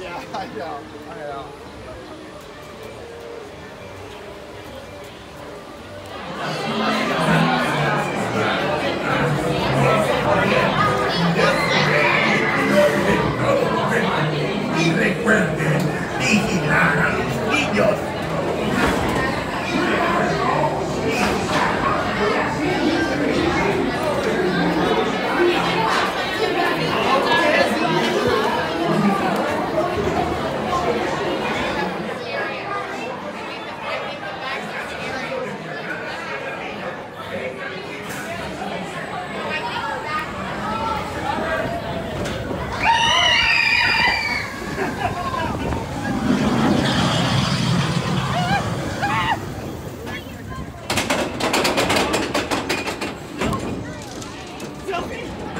Yeah, I know. I know. selfie?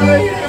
Hallelujah.